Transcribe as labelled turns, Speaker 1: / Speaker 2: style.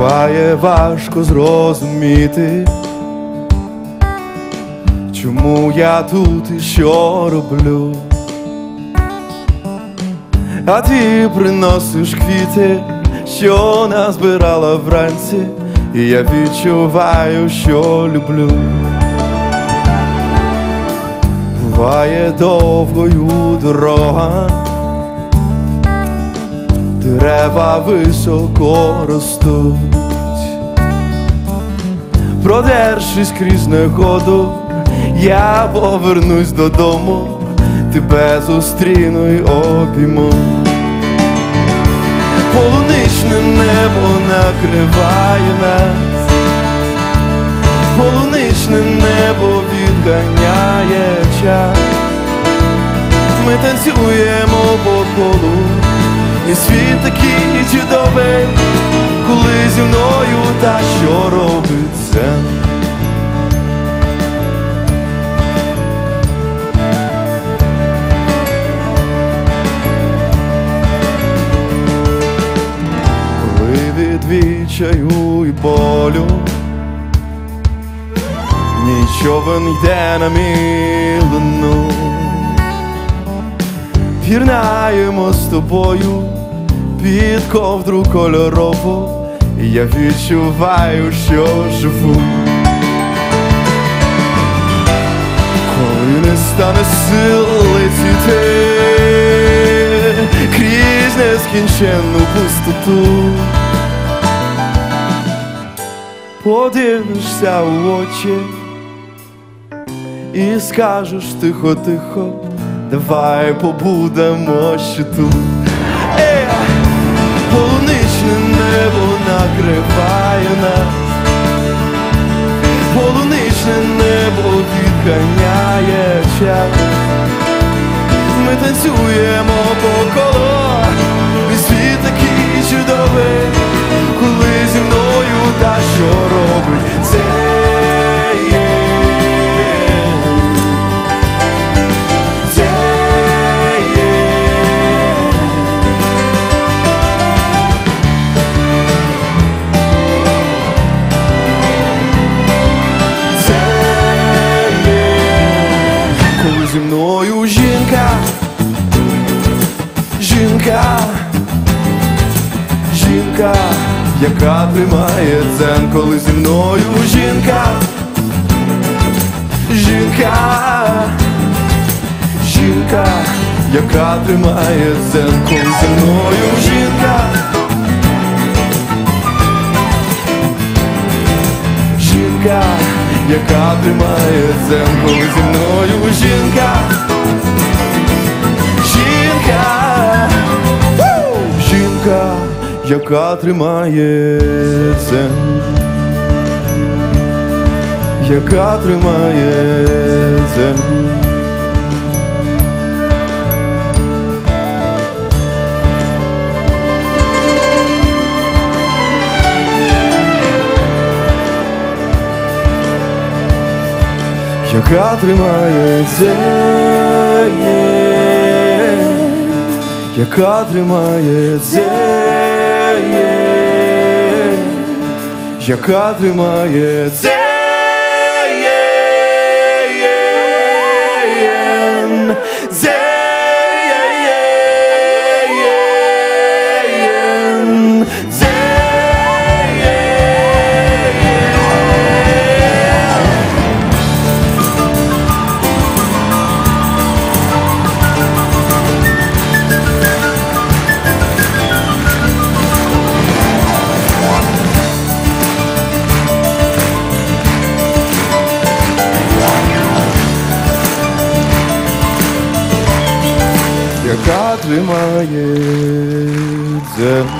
Speaker 1: Буває важко зрозуміти, чому я тут і що роблю. А ти приносиш квіти, що назбирала вранці, і я відчуваю, що люблю. Буває довгою дорога, дерева високо ростуть, продершись крізь негоду, я повернусь додому, тебе зустріну й обійму. Полуничне небо накриває нас, полуничне небо відганяє час. Ми танцюємо по колу, і світ такий чудовий, коли зі мною та що робиться. Коли від відчаю і болю Нічого не йде на мілину Пірнаємо з тобою під ковдру кольорову я відчуваю, що живу Коли не стане сил летіти крізь нескінченну пустоту Подивишся у очі і скажеш тихо-тихо, давай побудемо ще тут. Ей, полуничне небо накриває нас, полуничне небо відганяє час. Ми танцюємо по коло, зі мною жінка, жінка, жінка, яка тримає дзен, коли зі мною жінка, жінка, жінка, яка тримає дзен, коли зі мною жінка. Жінка, яка тримає землю зі мною жінка. Жінка, жінка, яка тримає землю, яка тримає дзен. Яка тримає дзен, яка тримає дзен, яка тримає дзен, дзен, яка тримає землю.